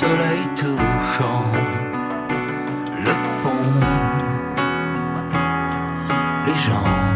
soleil touchant le fond, les gens.